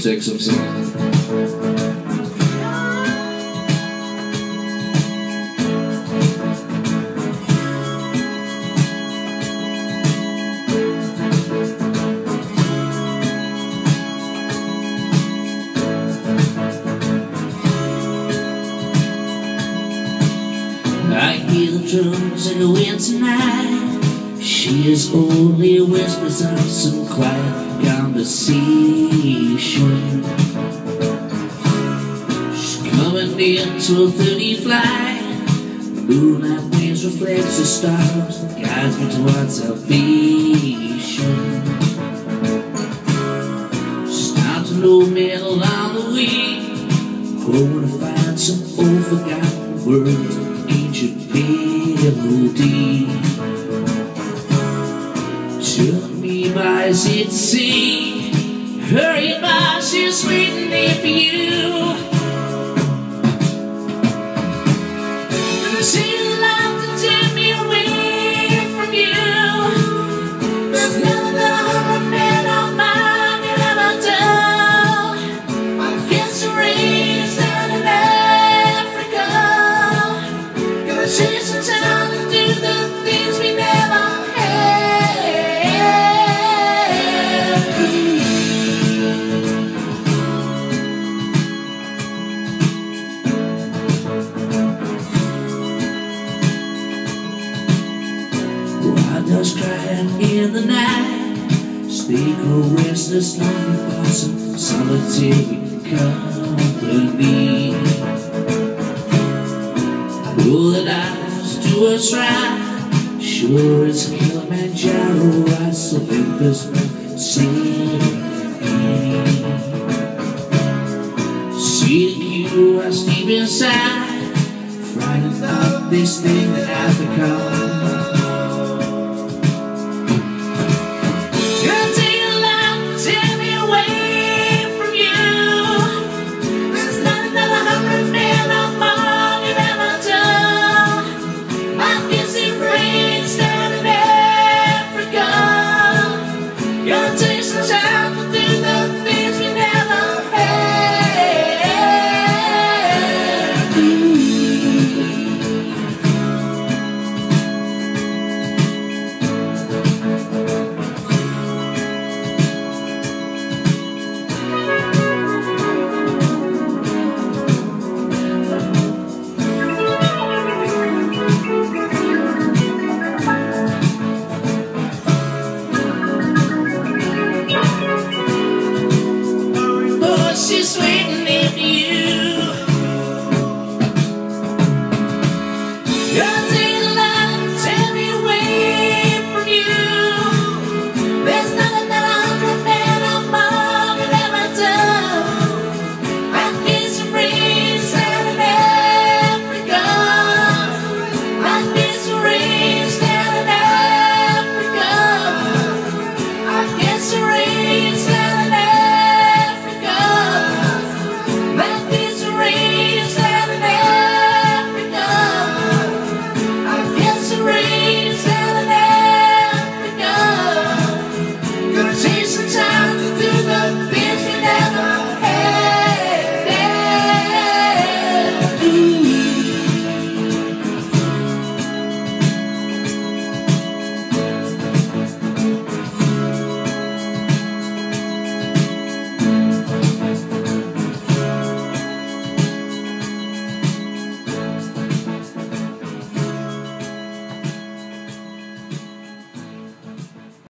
take some songs. I hear the drums in the wind tonight. She is only whispers of some quiet conversation. She's coming into a 30 flight. Moonlight waves reflects the stars, guides me towards salvation. Start to know me on the way. Hoping to find some old forgotten words, ancient melody. Me by a seat to see. Hurry Does crying in the night. Speak of restless longing for some solitary company Pull the eyes to a shrine. Sure as Kilimanjaro rise Olympus sing See you. Are deep inside. Frightened of this thing that I've become